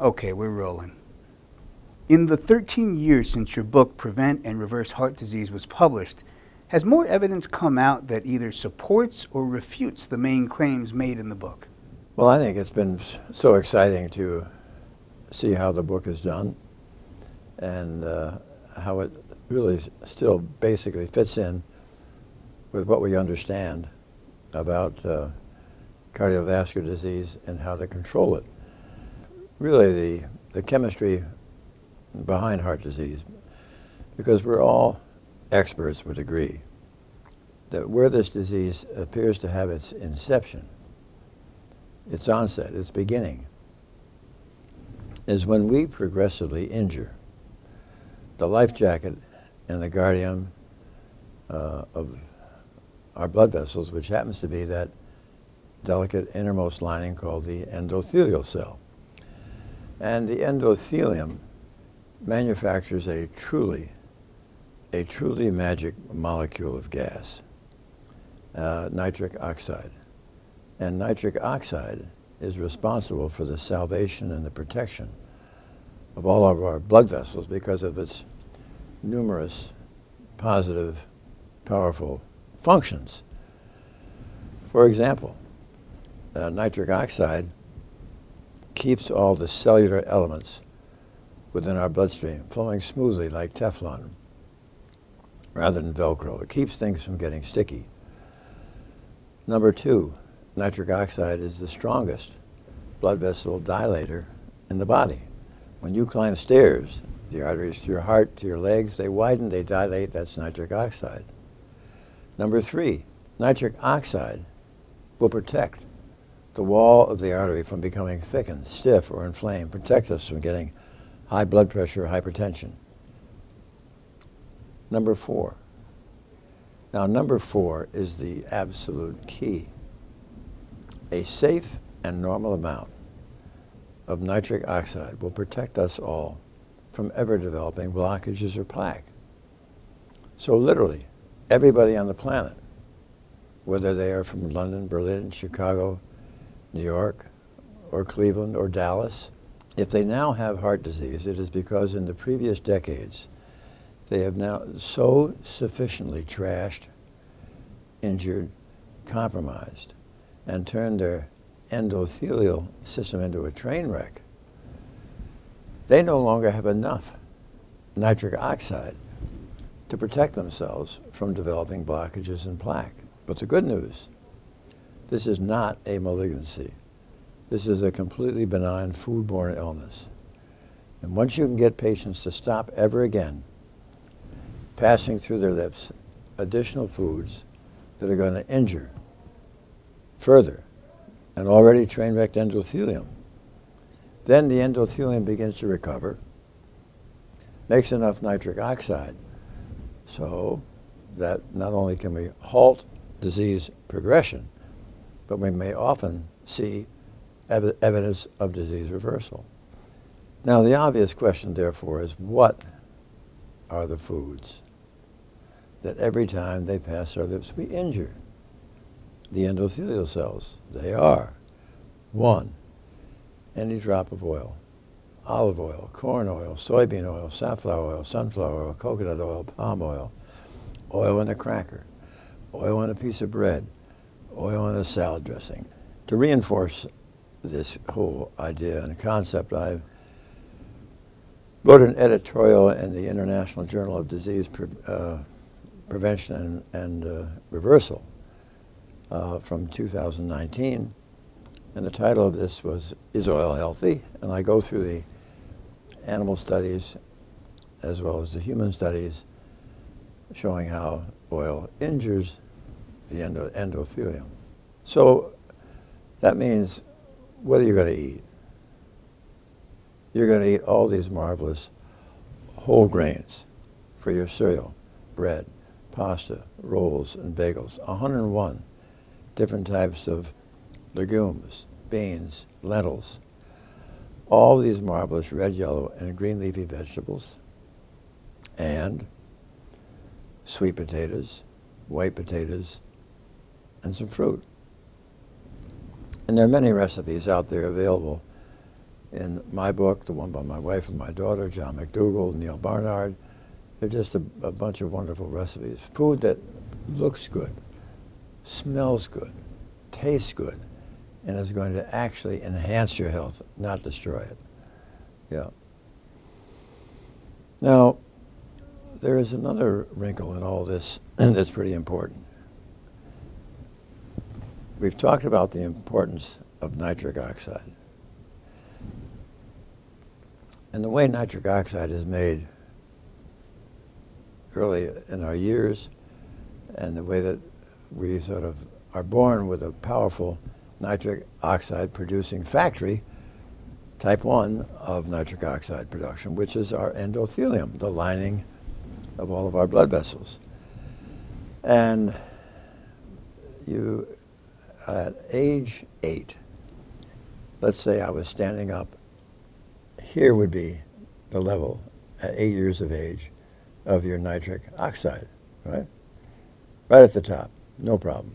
Okay, we're rolling. In the 13 years since your book, Prevent and Reverse Heart Disease, was published, has more evidence come out that either supports or refutes the main claims made in the book? Well, I think it's been so exciting to see how the book is done and uh, how it really still basically fits in with what we understand about uh, cardiovascular disease and how to control it. Really, the, the chemistry behind heart disease, because we're all experts would agree that where this disease appears to have its inception, its onset, its beginning, is when we progressively injure the life jacket and the guardian uh, of our blood vessels, which happens to be that delicate innermost lining called the endothelial cell. And the endothelium manufactures a truly, a truly magic molecule of gas, uh, nitric oxide. And nitric oxide is responsible for the salvation and the protection of all of our blood vessels because of its numerous positive, powerful functions. For example, uh, nitric oxide keeps all the cellular elements within our bloodstream flowing smoothly like Teflon rather than Velcro. It keeps things from getting sticky. Number two, nitric oxide is the strongest blood vessel dilator in the body. When you climb stairs, the arteries to your heart, to your legs, they widen, they dilate, that's nitric oxide. Number three, nitric oxide will protect the wall of the artery from becoming thickened, stiff, or inflamed, protect us from getting high blood pressure or hypertension. Number four. Now, number four is the absolute key. A safe and normal amount of nitric oxide will protect us all from ever developing blockages or plaque. So literally, everybody on the planet, whether they are from London, Berlin, Chicago, New York, or Cleveland, or Dallas, if they now have heart disease, it is because in the previous decades, they have now so sufficiently trashed, injured, compromised, and turned their endothelial system into a train wreck they no longer have enough nitric oxide to protect themselves from developing blockages and plaque. But the good news, this is not a malignancy. This is a completely benign foodborne illness. And once you can get patients to stop ever again passing through their lips additional foods that are going to injure further an already train wrecked endothelium, then the endothelium begins to recover, makes enough nitric oxide so that not only can we halt disease progression, but we may often see ev evidence of disease reversal. Now, the obvious question, therefore, is what are the foods that every time they pass our lips we injure the endothelial cells? They are one, any drop of oil. Olive oil, corn oil, soybean oil, safflower oil, sunflower oil, coconut oil, palm oil, oil in a cracker, oil in a piece of bread, oil in a salad dressing. To reinforce this whole idea and concept, I wrote an editorial in the International Journal of Disease Pre uh, Prevention and, and uh, Reversal uh, from 2019 and the title of this was, Is Oil Healthy? And I go through the animal studies as well as the human studies showing how oil injures the endo endothelium. So that means what are you going to eat? You're going to eat all these marvelous whole grains for your cereal, bread, pasta, rolls, and bagels. 101 different types of legumes, beans, lentils, all these marvelous red, yellow, and green leafy vegetables, and sweet potatoes, white potatoes, and some fruit. And there are many recipes out there available in my book, the one by my wife and my daughter, John McDougall, Neal Barnard. They're just a, a bunch of wonderful recipes. Food that looks good, smells good, tastes good, and is going to actually enhance your health, not destroy it. Yeah. Now, there is another wrinkle in all this that's pretty important. We've talked about the importance of nitric oxide. And the way nitric oxide is made early in our years and the way that we sort of are born with a powerful nitric oxide producing factory, type 1 of nitric oxide production, which is our endothelium, the lining of all of our blood vessels. And you, at age eight, let's say I was standing up, here would be the level at eight years of age of your nitric oxide, right? Right at the top, no problem.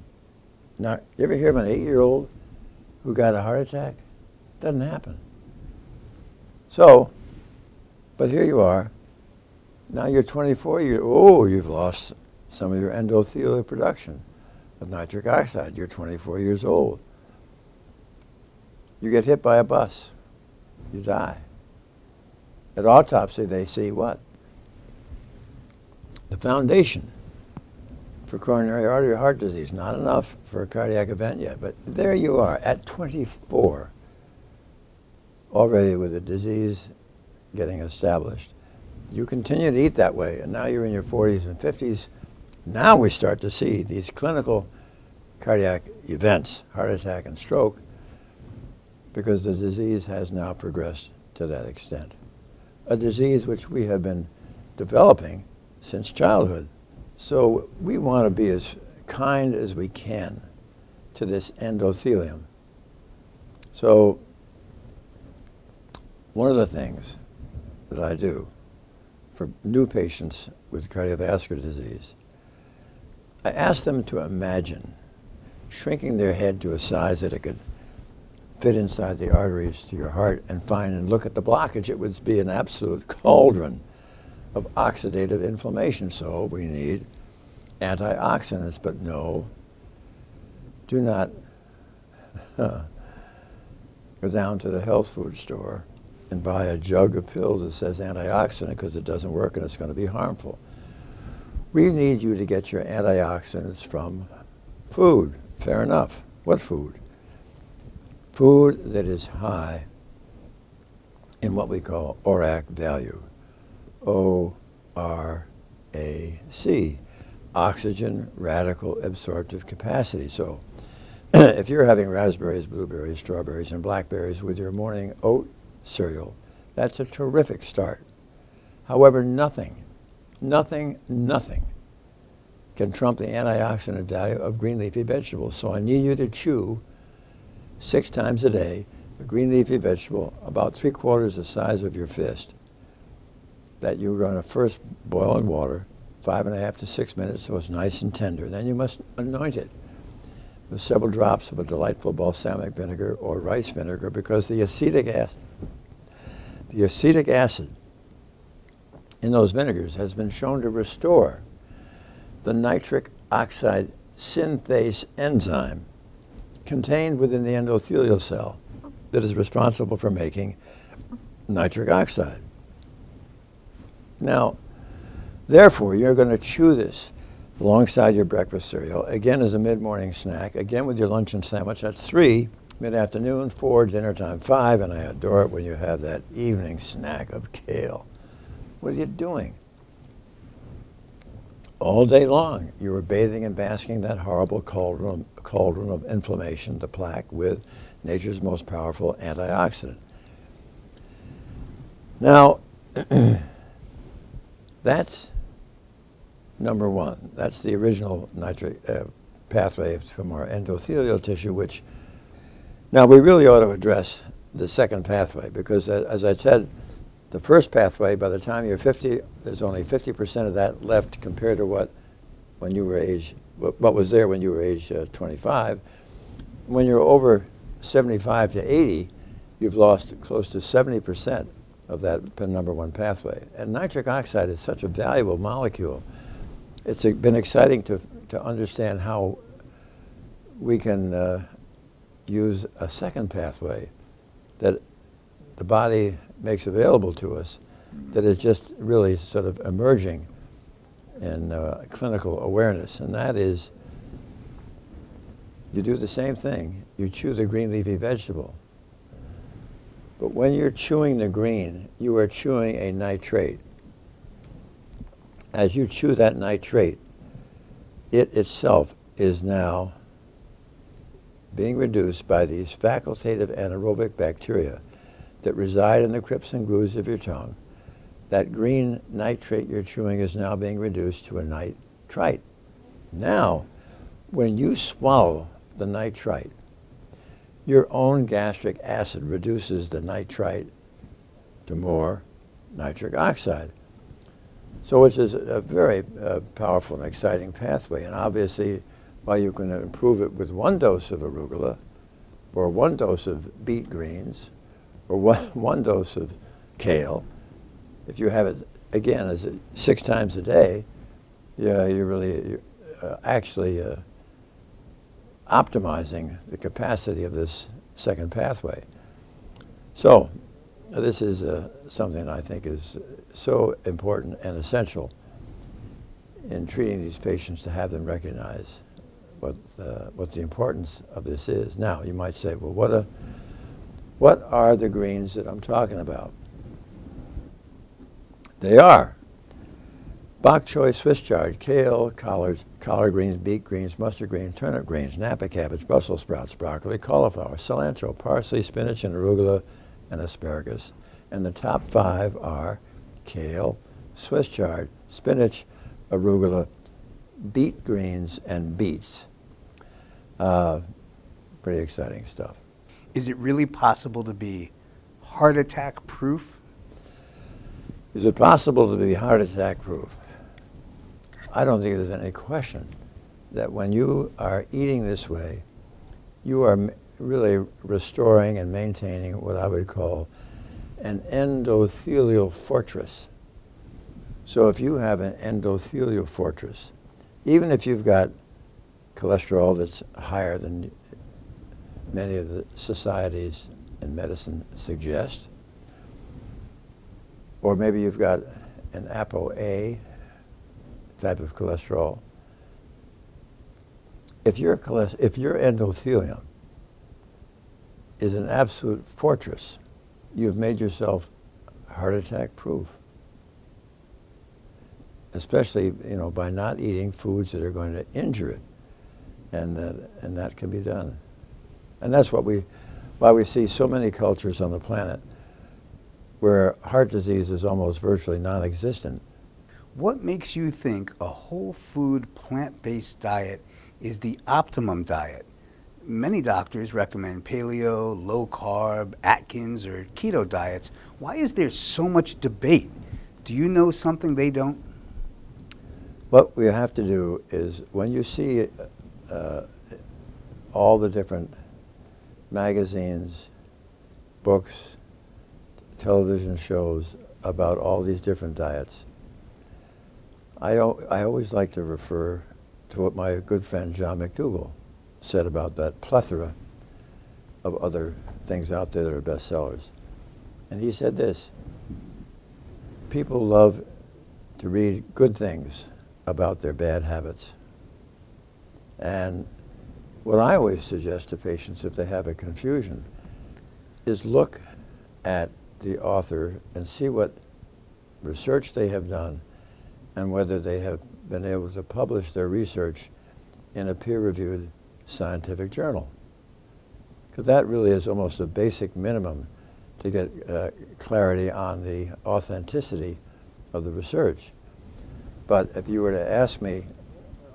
Now, you ever hear of an eight-year-old who got a heart attack? Doesn't happen. So, but here you are. Now you're 24 years, oh, you've lost some of your endothelial production of nitric oxide. You're 24 years old. You get hit by a bus. You die. At autopsy, they see what? The foundation for coronary artery heart disease. Not enough for a cardiac event yet, but there you are at 24, already with a disease getting established. You continue to eat that way, and now you're in your 40s and 50s. Now we start to see these clinical cardiac events, heart attack and stroke, because the disease has now progressed to that extent. A disease which we have been developing since childhood. So we want to be as kind as we can to this endothelium. So one of the things that I do for new patients with cardiovascular disease, I ask them to imagine shrinking their head to a size that it could fit inside the arteries to your heart and find and look at the blockage, it would be an absolute cauldron of oxidative inflammation. So we need antioxidants, but no, do not go down to the health food store and buy a jug of pills that says antioxidant because it doesn't work and it's going to be harmful. We need you to get your antioxidants from food. Fair enough. What food? Food that is high in what we call ORAC value. O R A C. Oxygen radical absorptive capacity. So if you're having raspberries, blueberries, strawberries, and blackberries with your morning oat cereal. That's a terrific start. However, nothing, nothing, nothing can trump the antioxidant value of green leafy vegetables. So I need you to chew six times a day a green leafy vegetable about three quarters the size of your fist that you're going to first boil in water five and a half to six minutes so it's nice and tender. Then you must anoint it with several drops of a delightful balsamic vinegar or rice vinegar because the acetic acid the acetic acid in those vinegars has been shown to restore the nitric oxide synthase enzyme contained within the endothelial cell that is responsible for making nitric oxide. Now, therefore, you're going to chew this alongside your breakfast cereal, again as a mid-morning snack, again with your luncheon sandwich at 3, mid-afternoon, four, dinner time, five, and I adore it when you have that evening snack of kale. What are you doing? All day long, you were bathing and basking that horrible cauldron, cauldron of inflammation, the plaque, with nature's most powerful antioxidant. Now, that's number one. That's the original nitric uh, pathway from our endothelial tissue, which now, we really ought to address the second pathway because, as I said, the first pathway, by the time you're 50, there's only 50% of that left compared to what when you were age, what was there when you were age uh, 25. When you're over 75 to 80, you've lost close to 70% of that number one pathway. And nitric oxide is such a valuable molecule. It's been exciting to, to understand how we can uh, use a second pathway that the body makes available to us that is just really sort of emerging in uh, clinical awareness, and that is you do the same thing. You chew the green leafy vegetable. But when you're chewing the green, you are chewing a nitrate. As you chew that nitrate, it itself is now being reduced by these facultative anaerobic bacteria that reside in the crypts and grooves of your tongue. That green nitrate you're chewing is now being reduced to a nitrite. Now, when you swallow the nitrite, your own gastric acid reduces the nitrite to more nitric oxide. So which is a very uh, powerful and exciting pathway. And obviously, while you can improve it with one dose of arugula, or one dose of beet greens, or one, one dose of kale, if you have it, again, as six times a day, yeah, you're really you're, uh, actually uh, optimizing the capacity of this second pathway. So this is uh, something I think is so important and essential in treating these patients to have them recognize what, uh, what the importance of this is. Now, you might say, well, what, a, what are the greens that I'm talking about? They are bok choy, Swiss chard, kale, collards, collard greens, beet greens, mustard greens, turnip greens, Napa cabbage, Brussels sprouts, broccoli, cauliflower, cilantro, parsley, spinach, and arugula, and asparagus. And the top five are kale, Swiss chard, spinach, arugula, beet greens, and beets. Uh, pretty exciting stuff. Is it really possible to be heart attack proof? Is it possible to be heart attack proof? I don't think there's any question that when you are eating this way, you are really restoring and maintaining what I would call an endothelial fortress. So if you have an endothelial fortress, even if you've got cholesterol that's higher than many of the societies in medicine suggest, or maybe you've got an ApoA type of cholesterol. If your, if your endothelium is an absolute fortress, you've made yourself heart attack proof. Especially, you know, by not eating foods that are going to injure it. And, uh, and that can be done. And that's what we, why we see so many cultures on the planet where heart disease is almost virtually non-existent what makes you think a whole food, plant based diet is the optimum diet? Many doctors recommend paleo, low carb, Atkins, or keto diets. Why is there so much debate? Do you know something they don't? What we have to do is when you see uh, all the different magazines, books, television shows about all these different diets, I, I always like to refer to what my good friend John McDougall said about that plethora of other things out there that are bestsellers. And he said this people love to read good things about their bad habits. And what I always suggest to patients if they have a confusion is look at the author and see what research they have done and whether they have been able to publish their research in a peer-reviewed scientific journal. Because that really is almost a basic minimum to get uh, clarity on the authenticity of the research. But if you were to ask me,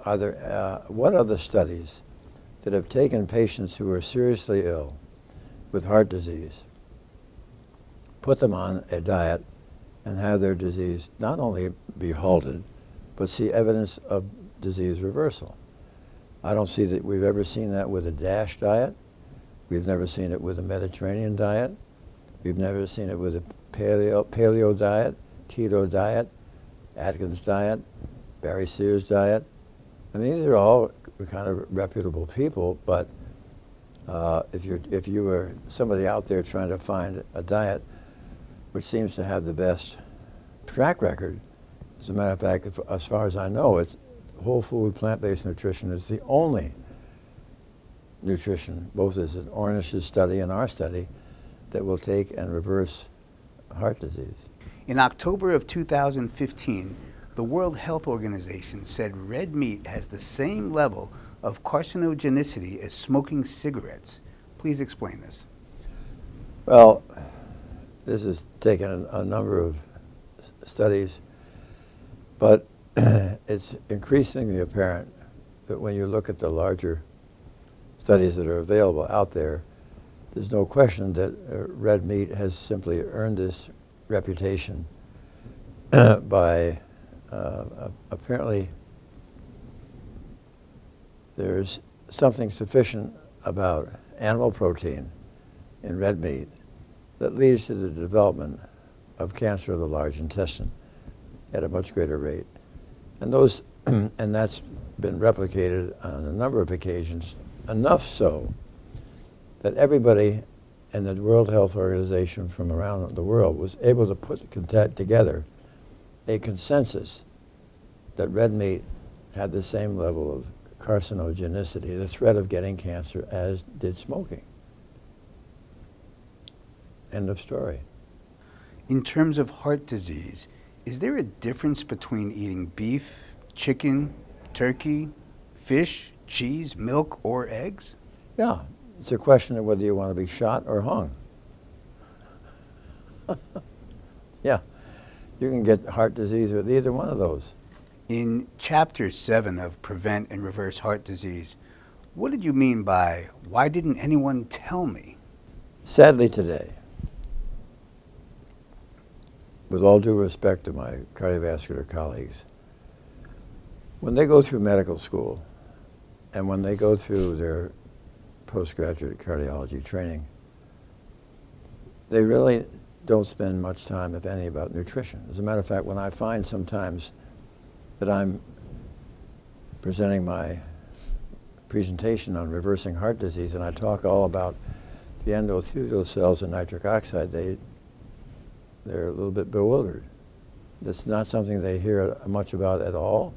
are there, uh, what the studies that have taken patients who are seriously ill with heart disease, put them on a diet and have their disease not only be halted, but see evidence of disease reversal. I don't see that we've ever seen that with a DASH diet. We've never seen it with a Mediterranean diet. We've never seen it with a paleo, paleo diet, keto diet, Atkins diet, Barry Sears diet. I mean, these are all kind of reputable people, but uh, if, you're, if you were somebody out there trying to find a diet which seems to have the best track record, as a matter of fact, if, as far as I know, it's whole food plant-based nutrition is the only nutrition, both as an Ornish's study and our study, that will take and reverse heart disease. In October of 2015, the World Health Organization said red meat has the same level of carcinogenicity as smoking cigarettes. Please explain this. Well, this has taken a, a number of studies, but it's increasingly apparent that when you look at the larger studies that are available out there, there's no question that uh, red meat has simply earned this reputation by uh, apparently there's something sufficient about animal protein in red meat that leads to the development of cancer of the large intestine at a much greater rate. And those, and that's been replicated on a number of occasions, enough so that everybody in the World Health Organization from around the world was able to put together a consensus that red meat had the same level of carcinogenicity, the threat of getting cancer, as did smoking. End of story. In terms of heart disease, is there a difference between eating beef, chicken, turkey, fish, cheese, milk, or eggs? Yeah, it's a question of whether you want to be shot or hung. yeah, you can get heart disease with either one of those. In chapter 7 of Prevent and Reverse Heart Disease, what did you mean by, why didn't anyone tell me? Sadly today, with all due respect to my cardiovascular colleagues, when they go through medical school and when they go through their postgraduate cardiology training, they really don't spend much time, if any, about nutrition. As a matter of fact, when I find sometimes that I'm presenting my presentation on reversing heart disease, and I talk all about the endothelial cells and nitric oxide, they, they're a little bit bewildered. That's not something they hear much about at all.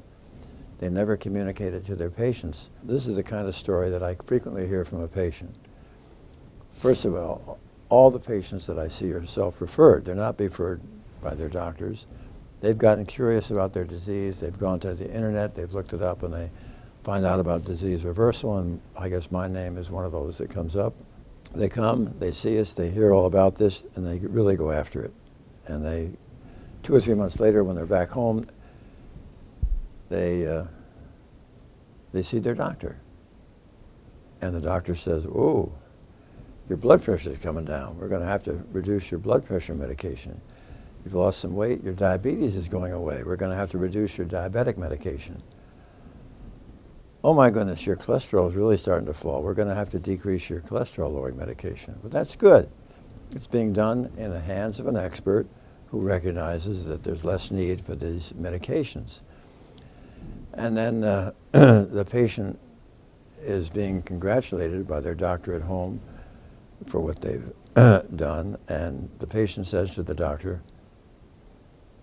They never communicate it to their patients. This is the kind of story that I frequently hear from a patient. First of all, all the patients that I see are self-referred. They're not referred by their doctors. They've gotten curious about their disease. They've gone to the internet. They've looked it up, and they find out about disease reversal. And I guess my name is one of those that comes up. They come, they see us, they hear all about this, and they really go after it. And they, two or three months later, when they're back home, they uh, they see their doctor, and the doctor says, "Oh, your blood pressure is coming down. We're going to have to reduce your blood pressure medication." You've lost some weight, your diabetes is going away. We're going to have to reduce your diabetic medication. Oh my goodness, your cholesterol is really starting to fall. We're going to have to decrease your cholesterol lowering medication. But that's good. It's being done in the hands of an expert who recognizes that there's less need for these medications. And then uh, the patient is being congratulated by their doctor at home for what they've done. And the patient says to the doctor,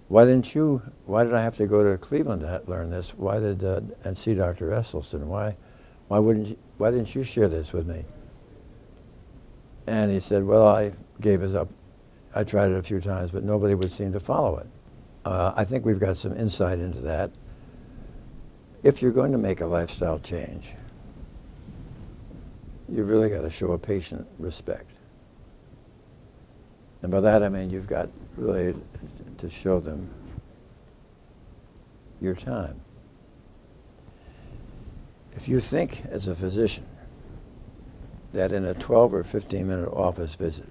why didn't you, why did I have to go to Cleveland to learn this? Why did, uh, and see Dr. Esselstyn? Why, why wouldn't you, why didn't you share this with me? And he said, well, I gave it up. I tried it a few times, but nobody would seem to follow it. Uh, I think we've got some insight into that. If you're going to make a lifestyle change, you've really got to show a patient respect. And by that I mean you've got really to show them your time. If you think as a physician that in a 12 or 15 minute office visit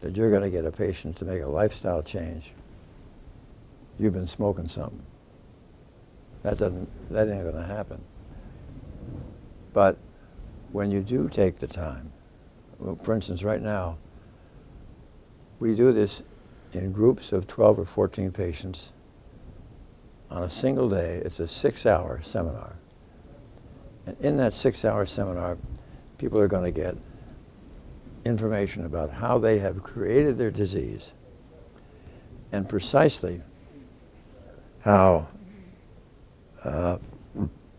that you're going to get a patient to make a lifestyle change, you've been smoking something. That doesn't, that ain't going to happen. But when you do take the time, well, for instance, right now, We do this in groups of 12 or 14 patients on a single day. It's a six-hour seminar. And in that six-hour seminar, people are going to get information about how they have created their disease and precisely how uh,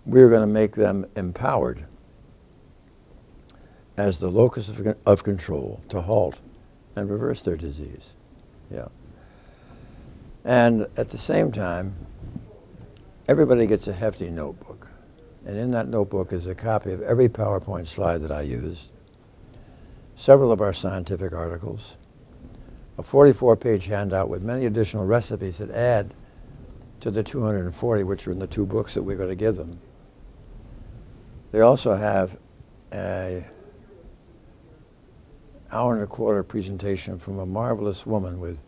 we're going to make them empowered as the locus of, of control to halt and reverse their disease. Yeah. And at the same time, everybody gets a hefty notebook. And in that notebook is a copy of every PowerPoint slide that I used, several of our scientific articles, a 44-page handout with many additional recipes that add to the 240 which are in the two books that we're going to give them. They also have a hour and a quarter presentation from a marvelous woman with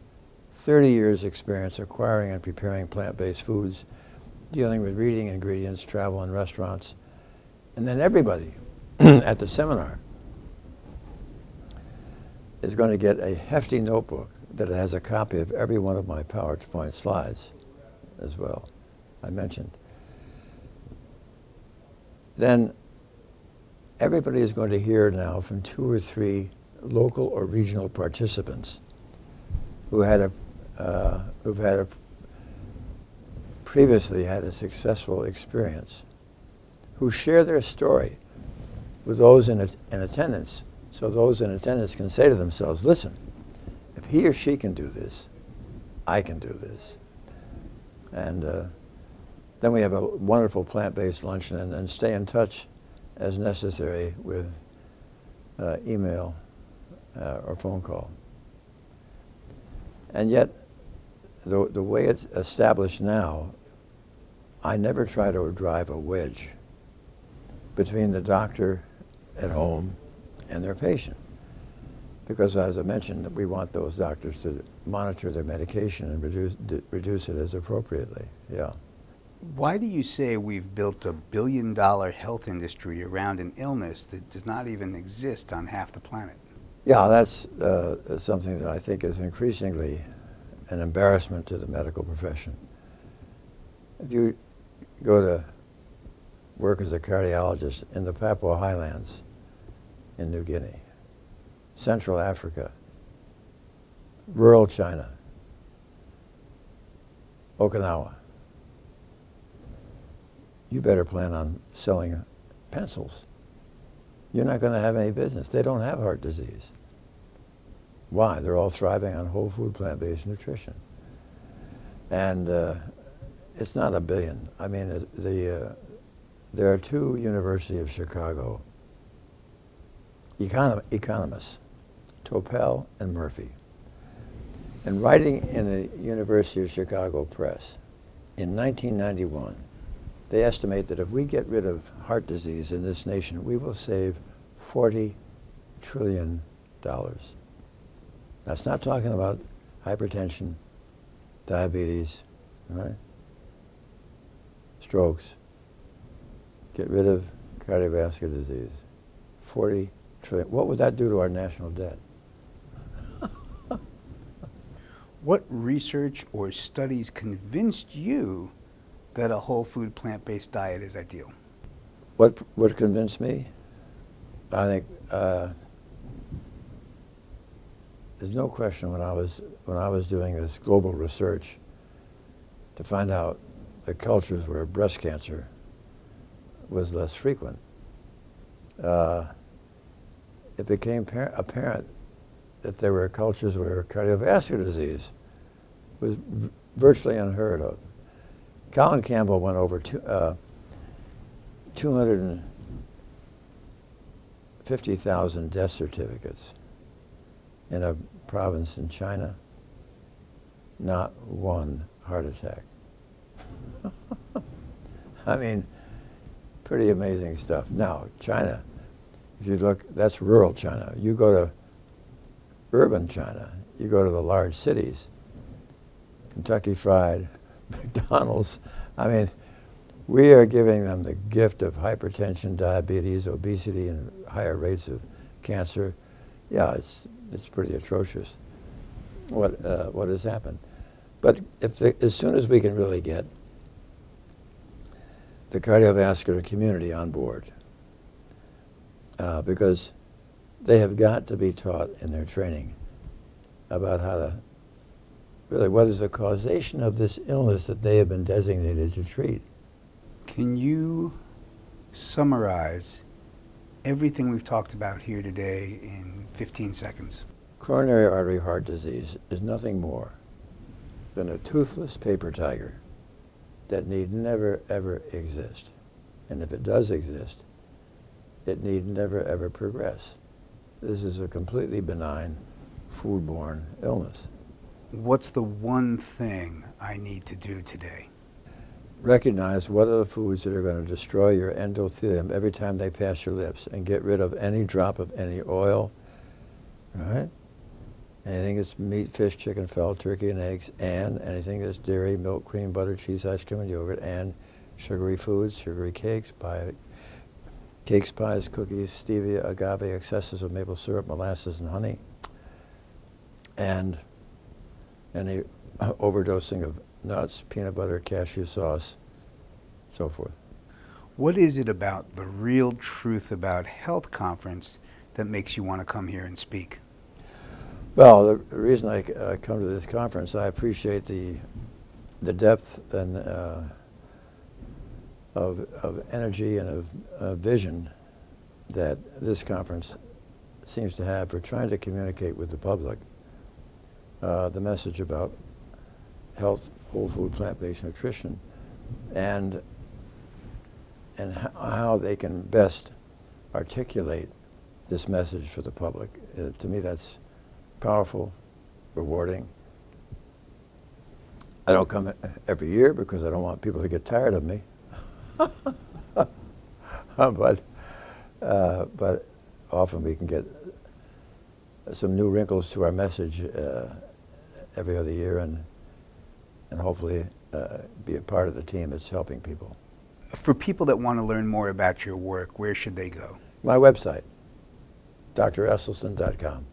30 years experience acquiring and preparing plant-based foods, dealing with reading ingredients, travel and restaurants. And then everybody at the seminar is going to get a hefty notebook that has a copy of every one of my PowerPoint slides as well, I mentioned. Then everybody is going to hear now from two or three local or regional participants who had a, uh, who've had a, previously had a successful experience, who share their story with those in, in attendance, so those in attendance can say to themselves, listen, if he or she can do this, I can do this. And uh, then we have a wonderful plant-based luncheon and, and stay in touch as necessary with uh, email uh, or phone call. And yet, the, the way it's established now, I never try to drive a wedge between the doctor at home and their patient. Because as I mentioned, that we want those doctors to monitor their medication and reduce, reduce it as appropriately, yeah. Why do you say we've built a billion dollar health industry around an illness that does not even exist on half the planet? Yeah, that's uh, something that I think is increasingly an embarrassment to the medical profession. If you go to work as a cardiologist in the Papua Highlands in New Guinea, Central Africa, rural China, Okinawa, you better plan on selling pencils. You're not going to have any business. They don't have heart disease. Why? They're all thriving on whole food, plant-based nutrition. And uh, it's not a billion. I mean, the, uh, there are two University of Chicago econom economists, Topel and Murphy. And writing in the University of Chicago Press in 1991, they estimate that if we get rid of heart disease in this nation, we will save 40 trillion dollars. That's not talking about hypertension, diabetes, right? Strokes. Get rid of cardiovascular disease. 40 trillion. What would that do to our national debt? what research or studies convinced you that a whole food plant-based diet is ideal? What, what convinced me? I think uh, there's no question when I was when I was doing this global research to find out the cultures where breast cancer was less frequent, uh, it became apparent that there were cultures where cardiovascular disease was virtually unheard of. Colin Campbell went over two, uh, 250,000 death certificates in a province in China, not one heart attack. I mean, pretty amazing stuff. Now, China, if you look, that's rural China. You go to urban China, you go to the large cities, Kentucky Fried, McDonald's. I mean, we are giving them the gift of hypertension, diabetes, obesity, and higher rates of cancer. Yeah, it's it's pretty atrocious. what, uh, what has happened. But if the, as soon as we can really get the cardiovascular community on board, uh, because they have got to be taught in their training about how to really what is the causation of this illness that they have been designated to treat. Can you summarize everything we've talked about here today in 15 seconds? Coronary artery heart disease is nothing more than a toothless paper tiger that need never ever exist. And if it does exist, it need never ever progress. This is a completely benign foodborne illness. What's the one thing I need to do today? Recognize what are the foods that are going to destroy your endothelium every time they pass your lips and get rid of any drop of any oil, right? Anything that's meat, fish, chicken, fowl, turkey, and eggs, and anything that's dairy, milk, cream, butter, cheese, ice cream, and yogurt, and sugary foods, sugary cakes, pie, cakes, pies, cookies, stevia, agave, excesses of maple syrup, molasses, and honey, and any overdosing of nuts, peanut butter, cashew sauce, so forth. What is it about the real truth about health conference that makes you want to come here and speak? Well, the, reason I uh, come to this conference, I appreciate the the depth and uh, of, of energy and of uh, vision that this conference seems to have for trying to communicate with the public uh, the message about health, whole food, plant-based nutrition, and and how they can best articulate this message for the public. Uh, to me, that's powerful, rewarding. I don't come every year because I don't want people to get tired of me. but, uh, but often we can get some new wrinkles to our message uh, every other year and, and hopefully uh, be a part of the team that's helping people. For people that want to learn more about your work, where should they go? My website, dresselstyn.com.